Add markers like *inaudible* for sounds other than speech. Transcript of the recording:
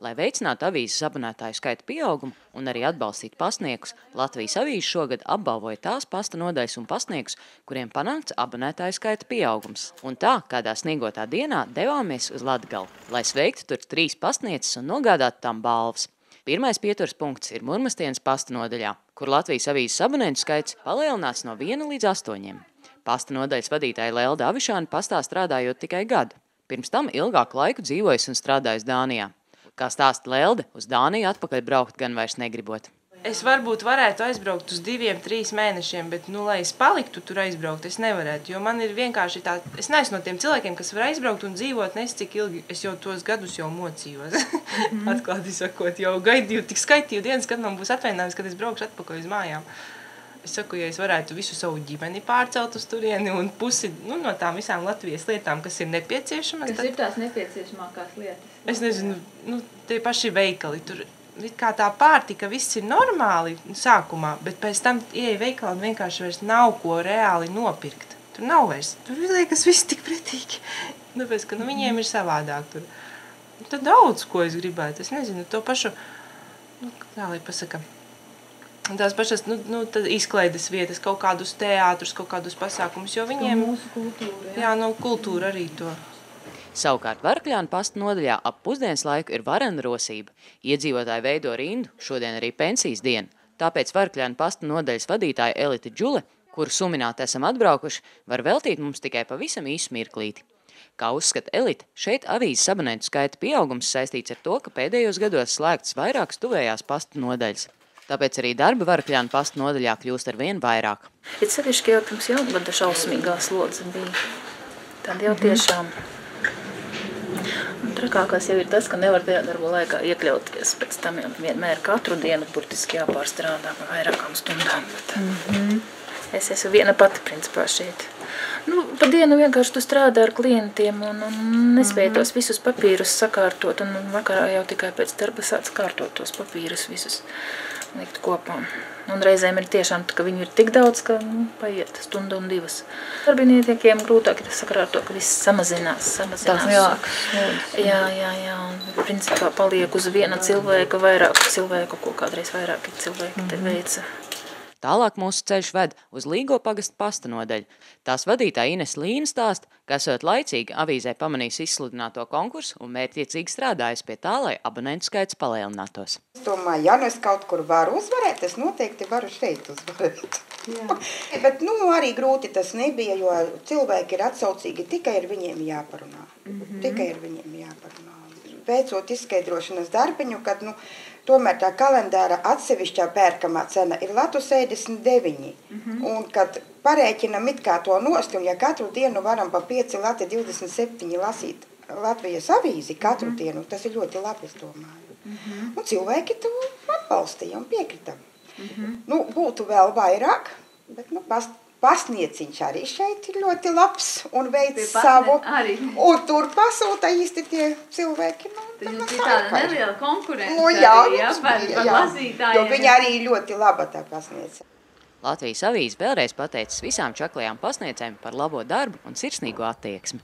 Lai veicinātu avīzes abonētāju skaita pieaugumu un arī atbalstītu pasniegus, Latvijas avīze šogad apbalvoja tās pasta nodaļas un pasniegus, kuriem panākts abonētāju skaita pieaugums. Un tā, kādā sniegotā dienā devāmies uz Latgali, lai sveiktu tur trīs pastnieces un nogādātu tam balvas. Pirmais pieturas punkts ir Murmastienas pasta nodaļā, kur Latvijas avīzes abonentu skaits palielināts no 1 līdz 8. Pasta nodaļas vadītāja Lelda Avišāna pastā strādājot tikai gadu. Pirms tam ilgāku laiku dzīvojis un strādājis Dānijā. Kā stāsta Lelde, uz Dāniju atpakaļ braukt gan vairs negribot. Es varbūt varētu aizbraukt uz diviem, trīs mēnešiem, bet, nu, lai es paliktu tur aizbraukt, es nevarētu. Jo man ir vienkārši tā, es neesmu no tiem cilvēkiem, kas var aizbraukt un dzīvot nes cik ilgi. Es jau tos gadus jau mocījos. Mm -hmm. *laughs* Atklāti sakot, jau gaidīju, tik skaitīju dienas, kad man būs atvainājums, kad es braukšu atpakaļ uz mājām. Es saku, ja es varētu visu savu ģimeni pārcelt uz turieni un pusi nu, no tām visām Latvijas lietām, kas ir nepieciešamas. Kas tad... ir tās nepieciešamākās lietas? Es nezinu, nu, tie paši veikali. Tur kā tā pārtika, viss ir normāli sākumā, bet pēc tam ieeja veikalā un vienkārši vairs nav ko reāli nopirkt. Tur nav vairs, tur liekas viss tik pretīgi. *laughs* Tāpēc, ka nu, viņiem ir savādāk tur. Tad daudz, ko es gribētu. Es nezinu, to pašu, nu, tā lai pasaka, tās pašas nu, nu, izklaides vietas, kaut kādus teātrus, kaut kādus pasākumus, jo viņiem... Mūsu kultūra, jā. Jā, no kultūra arī to. Savukārt Varakļāna pasta nodaļā ap pusdienas laiku ir varena rosība. Iedzīvotāji veido rindu, šodien arī pensijas diena. Tāpēc Varakļāna pasta nodaļas vadītāja Elita Džule, kuru sumināt esam atbraukuši, var veltīt mums tikai pavisam īsu mirklīti. Kā uzskata Elita, šeit avīzes abonentu skaita pieaugums saistīts ar to, ka pēdējos gados slēgts vairākas tuvējās pasta nodaļas. Tāpēc arī darba Varakļāna pasta nodaļā kļūst ar vien vairāk. Ir sevišķi jau pirms jaungada šausmīgā slodze bija. Tad jau tiešām Un trakākais jau ir tas, ka nevar tajā darba laikā iekļauties. Pēc tam jau vienmēr katru dienu burtiski jāpārstrādā par vairākām stundām. Bet mm -hmm. Es esmu viena pati principā šeit. Nu, pa dienu vienkārši tu strādā ar klientiem un, un nespēji mm -hmm. tos visus papīrus sakārtot. Un vakarā jau tikai pēc darba sāc kārtot tos papīrus visus likt kopā. Un reizēm ir tiešām, ka viņu ir tik daudz, ka nu, paiet stunda un divas. Darbiniekiem grūtāk ir sakarā ar to, ka viss samazinās. samazinās. Tas lielāks. Jā, jā, jā. Un principā paliek uz viena cilvēka vairāk cilvēku, ko kādreiz vairāki cilvēki mm -hmm. Tālāk mūsu ceļš ved uz Līgo pagastu pasta nodaļu. Tās vadītāja Ines Līna stāst, ka esot laicīgi avīzē pamanījis izsludināto konkursu un mērķiecīgi strādājis pie tā, lai abonentu skaits palielinātos. Es domāju, ja nu es kaut kur varu uzvarēt, es noteikti varu šeit uzvarēt. *laughs* Bet nu, arī grūti tas nebija, jo cilvēki ir atsaucīgi, tikai ar viņiem jāparunā. Mm -hmm. Tikai ar viņiem jāparunā. Veicot izskaidrošanas darbiņu, kad nu, tomēr tā kalendāra atsevišķā pērkamā cena ir latu 79. Mm -hmm. Un kad parēķinam it kā to nost, un ja katru dienu varam pa 5 lati 27 lasīt Latvijas avīzi katru mm -hmm. dienu, tas ir ļoti labi, es domāju. Mm -hmm. Un cilvēki to atbalstīja un piekrita. Mm -hmm. Nu, būtu vēl vairāk, bet nu, past, Pasnieciņš arī šeit ir ļoti labs un veids savu. Arī. Un tur pasūta īsti tie cilvēki. Nu, Tad jums ir tāda neliela konkurence nu, jā, arī, ja, par, bija, par jā. lasītājiem. Jo viņa arī ļoti laba tā pasniedz. Latvijas avīze vēlreiz pateicis visām čaklajām pasniedzēm par labo darbu un sirsnīgo attieksmi.